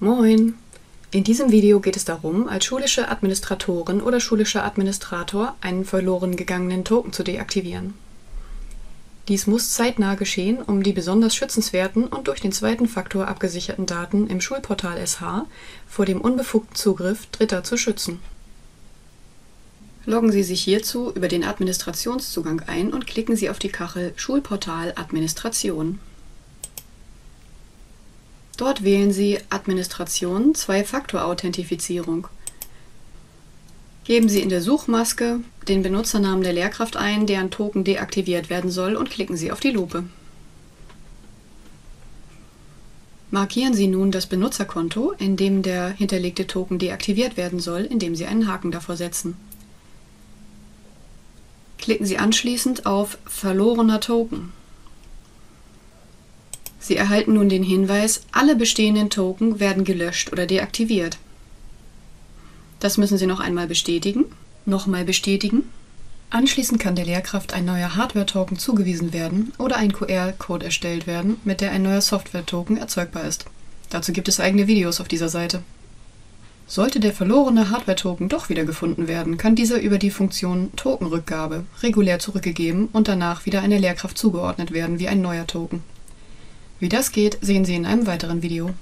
Moin! In diesem Video geht es darum, als schulische Administratorin oder schulischer Administrator einen verloren gegangenen Token zu deaktivieren. Dies muss zeitnah geschehen, um die besonders schützenswerten und durch den zweiten Faktor abgesicherten Daten im Schulportal SH vor dem unbefugten Zugriff Dritter zu schützen. Loggen Sie sich hierzu über den Administrationszugang ein und klicken Sie auf die Kachel Schulportal Administration. Dort wählen Sie Administration Zwei-Faktor-Authentifizierung. Geben Sie in der Suchmaske den Benutzernamen der Lehrkraft ein, deren Token deaktiviert werden soll und klicken Sie auf die Lupe. Markieren Sie nun das Benutzerkonto, in dem der hinterlegte Token deaktiviert werden soll, indem Sie einen Haken davor setzen. Klicken Sie anschließend auf Verlorener Token. Sie erhalten nun den Hinweis, alle bestehenden Token werden gelöscht oder deaktiviert. Das müssen Sie noch einmal bestätigen, nochmal bestätigen. Anschließend kann der Lehrkraft ein neuer Hardware-Token zugewiesen werden oder ein QR-Code erstellt werden, mit der ein neuer Software-Token erzeugbar ist. Dazu gibt es eigene Videos auf dieser Seite. Sollte der verlorene Hardware-Token doch wieder gefunden werden, kann dieser über die Funktion Tokenrückgabe regulär zurückgegeben und danach wieder einer Lehrkraft zugeordnet werden wie ein neuer Token. Wie das geht, sehen Sie in einem weiteren Video.